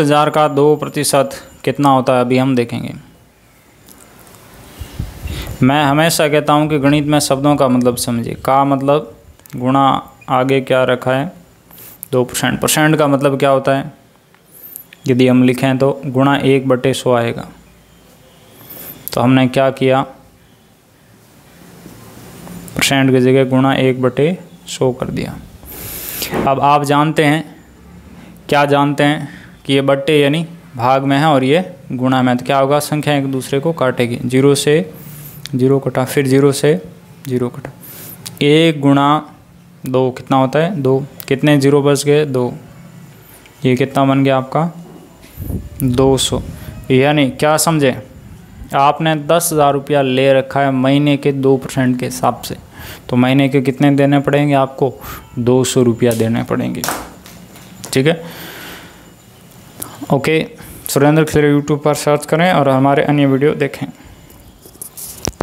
हज़ार का दो प्रतिशत कितना होता है, अभी हम देखेंगे। मैं हमेशा कहता हूँ कि गणित में शब्दों का मतलब समझिए। का मतलब गुणा आगे क्या रखा है? दो परसेंट। परसेंट का मतलब क्या होता है? यदि हम लिखें तो गुणा एक बटे सौ आएगा। तो हमने क्या किया? परसेंट की जगह गुणा एक बटे सौ कर दिया। अब आप जानते हैं, क्या जानते हैं? कि ये बट्टे यानी भाग में है और ये गुणा में तो क्या होगा? संख्या एक दूसरे को काटेगी। ज़ीरो से, ज़ीरो कटा, फिर ज़ीरो से, ज़ीरो कटा। एक गुणा दो कितना होता है? दो। कितने ज़ीरो बच गए? दो। ये कितना बन गया आपका? दो सौ। यानी क्या समझे? आपने दस हज़ार रुपया ले रखा है महीने के दो परसेंट के हिसाब से। तो महीने के कितने देने पड़ेंगे आपको? दो सौ रुपया देने पड़ेंगे। ठीक है? ओके सुरेंद्र खिलरे यूट्यूब पर सर्च करें और हमारे अन्य वीडियो देखें।